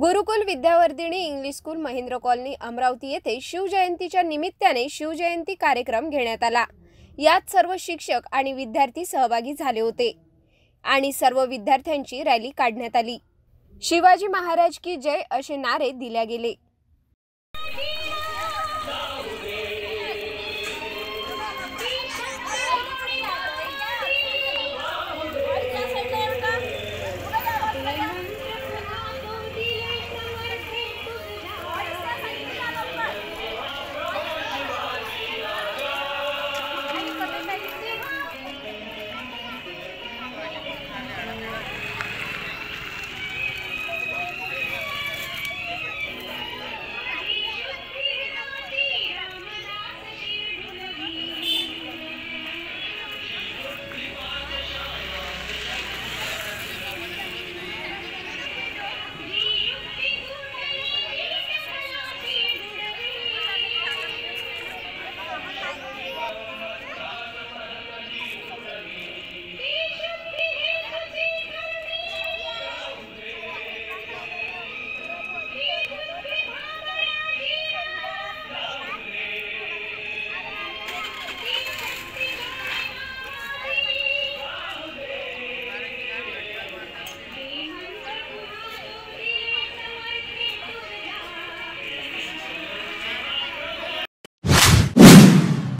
Gurukul Vidyavardhini English school Mahendra colony Amravati येथे शिवजयंतीच्या निमित्ताने शिवजयंती कार्यक्रम घेण्यात आला. यात सर्व शिक्षक आणि विद्यार्थी सहभागी झाले होते आणि सर्व विद्यार्थ्यांची रॅली काढण्यात आली. शिवाजी महाराज की जय असे नारे दिल्या गेले.